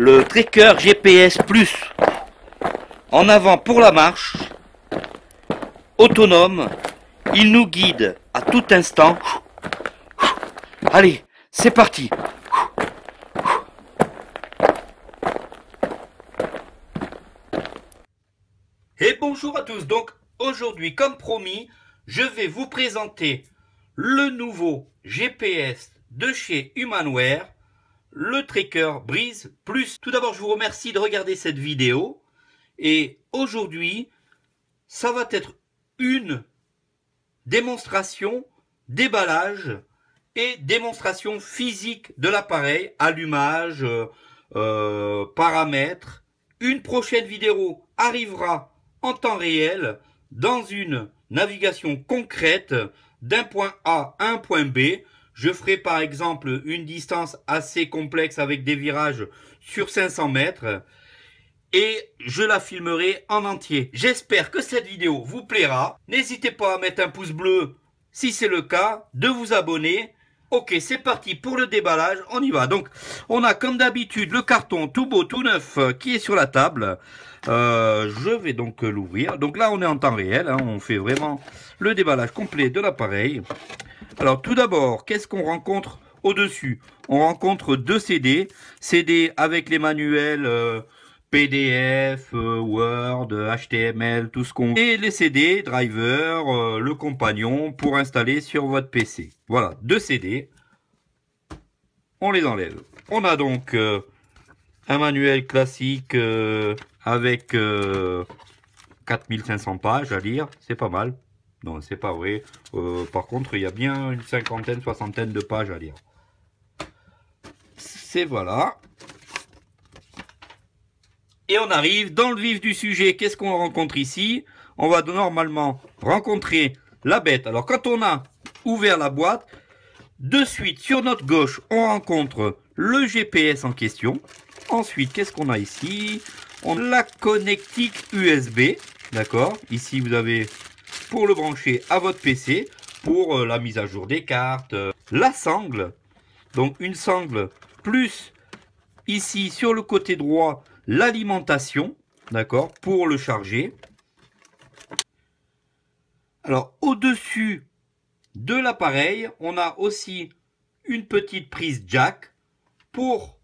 le tracker GPS Plus. En avant pour la marche, autonome, il nous guide à tout instant. Allez, c'est parti. Et bonjour à tous. Donc aujourd'hui, comme promis, je vais vous présenter le nouveau GPS de chez Humanware, le Tracker Breeze Plus. Tout d'abord, je vous remercie de regarder cette vidéo. Et aujourd'hui, ça va être une démonstration déballage et démonstration physique de l'appareil, allumage, euh, euh, paramètres. Une prochaine vidéo arrivera en temps réel dans une navigation concrète d'un point A à un point B. Je ferai par exemple une distance assez complexe avec des virages sur 500 mètres et je la filmerai en entier. J'espère que cette vidéo vous plaira. N'hésitez pas à mettre un pouce bleu si c'est le cas, de vous abonner. Ok, c'est parti pour le déballage, on y va. Donc, on a comme d'habitude le carton tout beau, tout neuf euh, qui est sur la table. Euh, je vais donc l'ouvrir. Donc là, on est en temps réel, hein. on fait vraiment le déballage complet de l'appareil. Alors, tout d'abord, qu'est-ce qu'on rencontre au-dessus? On rencontre deux CD. CD avec les manuels... Euh, PDF, euh, Word, HTML, tout ce qu'on... Et les CD, driver, euh, le compagnon pour installer sur votre PC. Voilà, deux CD. On les enlève. On a donc un manuel classique avec 4500 pages à lire. C'est pas mal. Non, c'est pas vrai. par contre, il y a bien une cinquantaine, soixantaine de pages à lire. C'est voilà. Et on arrive dans le vif du sujet. Qu'est-ce qu'on rencontre ici? On va normalement rencontrer la bête. Alors quand on a ouvert la boîte, de suite sur notre gauche, on rencontre le GPS en question. Ensuite, qu'est-ce qu'on a ici? On a la connectique USB. D'accord? Ici, vous avez pour le brancher à votre PC, pour euh, la mise à jour des cartes, euh, la sangle. Donc une sangle plus ici sur le côté droit l'alimentation, d'accord, pour le charger. Alors, au-dessus de l'appareil, on a aussi une petite prise jack pour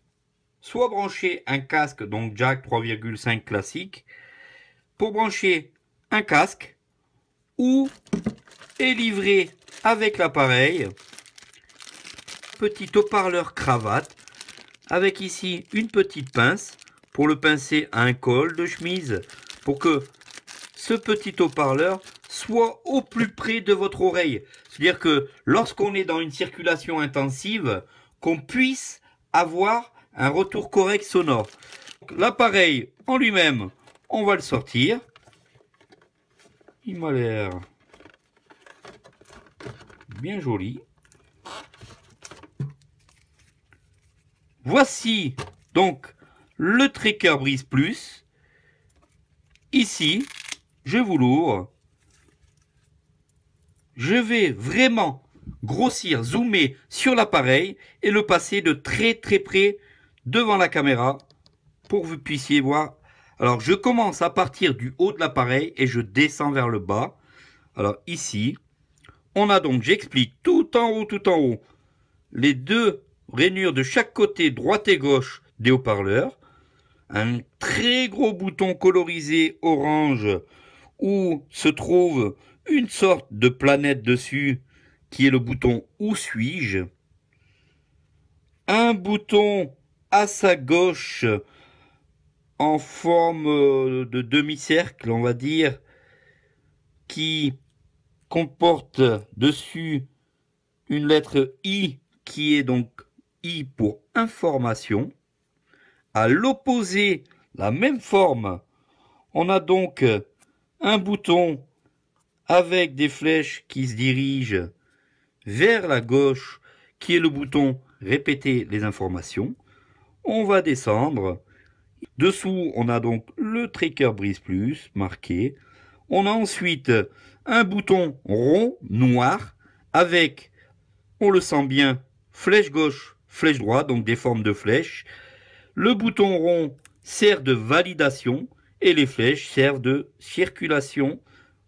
soit brancher un casque, donc jack 3,5 classique, pour brancher un casque ou est livré avec l'appareil petit haut-parleur cravate avec ici une petite pince pour le pincer à un col de chemise pour que ce petit haut-parleur soit au plus près de votre oreille. C'est-à-dire que lorsqu'on est dans une circulation intensive, qu'on puisse avoir un retour correct sonore. L'appareil en lui-même, on va le sortir. Il m'a l'air bien joli. Voici donc le Tracker Brise Plus. Ici, je vous l'ouvre. Je vais vraiment grossir, zoomer sur l'appareil et le passer de très très près devant la caméra pour que vous puissiez voir. Alors, je commence à partir du haut de l'appareil et je descends vers le bas. Alors, ici, on a donc, j'explique, tout en haut, tout en haut, les deux rainures de chaque côté, droite et gauche des haut-parleurs un très gros bouton colorisé orange où se trouve une sorte de planète dessus qui est le bouton Où suis-je? Un bouton à sa gauche en forme de demi-cercle, on va dire, qui comporte dessus une lettre I qui est donc I pour information. À l'opposé, la même forme, on a donc un bouton avec des flèches qui se dirigent vers la gauche, qui est le bouton répéter les informations. On va descendre. Dessous, on a donc le Tracker Brise Plus marqué. On a ensuite un bouton rond noir avec, on le sent bien, flèche gauche, flèche droite, donc des formes de flèches Le bouton rond sert de validation et les flèches servent de circulation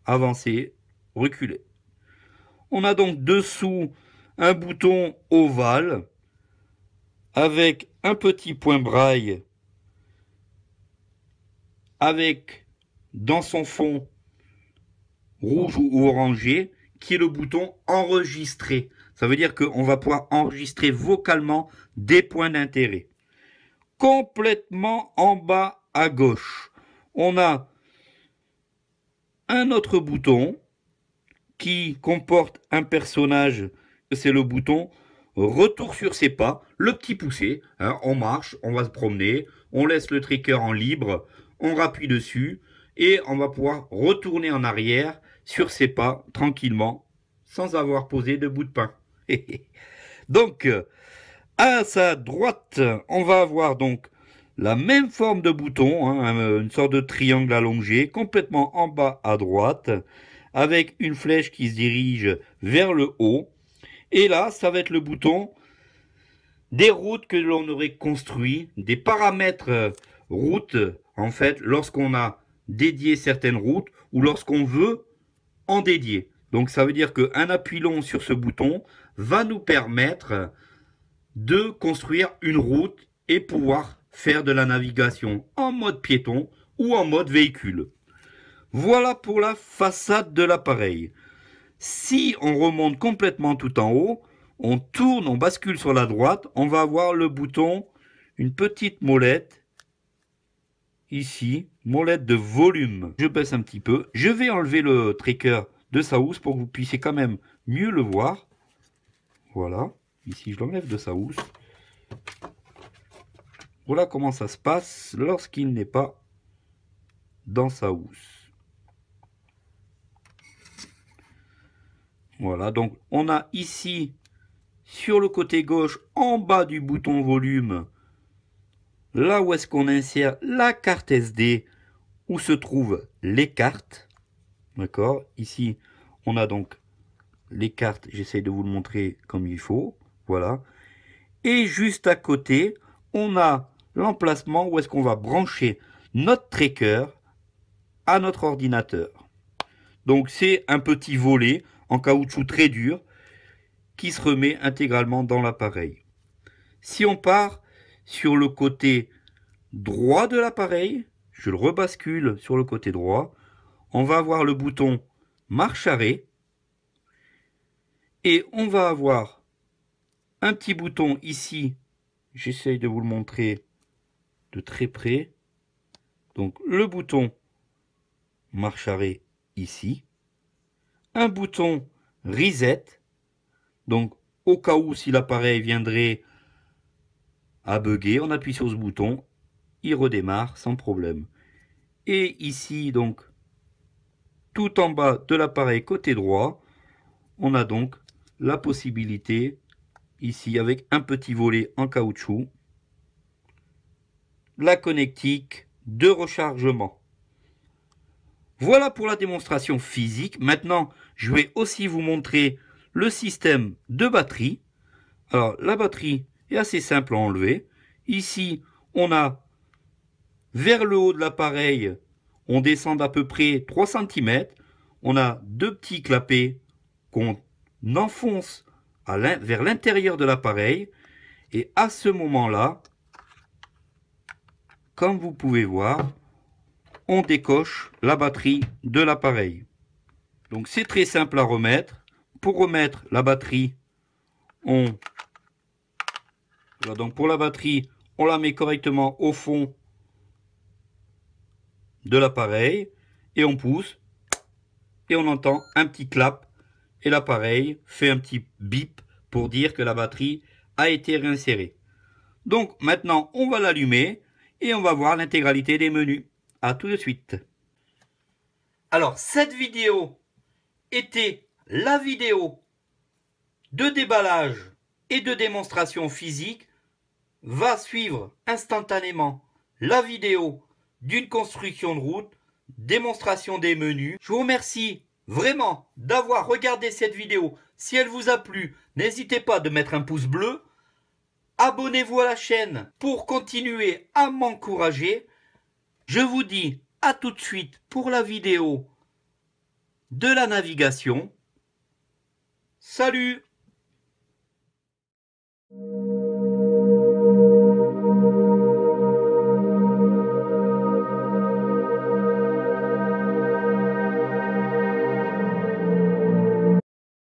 avancée, reculée. On a donc dessous un bouton ovale avec un petit point braille avec dans son fond rouge ou orangé qui est le bouton enregistrer. Ça veut dire qu'on va pouvoir enregistrer vocalement des points d'intérêt. Complètement en bas à gauche, on a un autre bouton qui comporte un personnage, c'est le bouton retour sur ses pas, le petit poussé, hein, on marche, on va se promener, on laisse le tracker en libre, on rappuie dessus et on va pouvoir retourner en arrière sur ses pas tranquillement sans avoir posé de bout de pain. donc, à sa droite, on va avoir donc la même forme de bouton, hein, une sorte de triangle allongé, complètement en bas à droite, avec une flèche qui se dirige vers le haut. Et là, ça va être le bouton des routes que l'on aurait construit, des paramètres euh, routes, en fait, lorsqu'on a dédié certaines routes ou lorsqu'on veut en dédier. Donc ça veut dire qu'un appui long sur ce bouton va nous permettre de construire une route et pouvoir faire de la navigation en mode piéton ou en mode véhicule. Voilà pour la façade de l'appareil. Si on remonte complètement tout en haut, on tourne, on bascule sur la droite, on va avoir le bouton, une petite molette, ici, molette de volume. Je baisse un petit peu. Je vais enlever le tracker de sa housse pour que vous puissiez quand même mieux le voir. Voilà, ici je l'enlève de sa housse. Voilà comment ça se passe lorsqu'il n'est pas dans sa housse. Voilà, donc on a ici, sur le côté gauche, en bas du bouton volume, là où est-ce qu'on insère la carte SD, où se trouvent les cartes. D'accord? Ici, on a donc les cartes, j'essaie de vous le montrer comme il faut. Voilà. Et juste à côté, on a l'emplacement où est-ce qu'on va brancher notre tracker à notre ordinateur. Donc c'est un petit volet en caoutchouc très dur qui se remet intégralement dans l'appareil. Si on part sur le côté droit de l'appareil, je le rebascule sur le côté droit, on va avoir le bouton marche arrêt et on va avoir un petit bouton ici, j'essaye de vous le montrer de très près. Donc le bouton marche arrêt ici. Un bouton reset. Donc au cas où si l'appareil viendrait à bugger, on appuie sur ce bouton, il redémarre sans problème. Et ici donc tout en bas de l'appareil côté droit, on a donc la possibilité ici avec un petit volet en caoutchouc la connectique de rechargement. Voilà pour la démonstration physique. Maintenant, je vais aussi vous montrer le système de batterie. Alors, la batterie est assez simple à enlever. Ici, on a vers le haut de l'appareil, on descend d'à peu près 3 cm. On a deux petits clapets qu'on enfonce vers l'intérieur de l'appareil. Et à ce moment-là, comme vous pouvez voir, on décoche la batterie de l'appareil. Donc c'est très simple à remettre. Pour remettre la batterie, on... donc pour la batterie, on la met correctement au fond de l'appareil et on pousse et on entend un petit clap et l'appareil fait un petit bip pour dire que la batterie a été réinsérée. Donc maintenant on va l'allumer et on va voir l'intégralité des menus. A tout de suite. Alors, cette vidéo était la vidéo de déballage et de démonstration physique va suivre instantanément la vidéo d'une construction de route, démonstration des menus. Je vous remercie vraiment d'avoir regardé cette vidéo. Si elle vous a plu, n'hésitez pas de mettre un pouce bleu. Abonnez-vous à la chaîne pour continuer à m'encourager. Je vous dis à tout de suite pour la vidéo de la navigation. Salut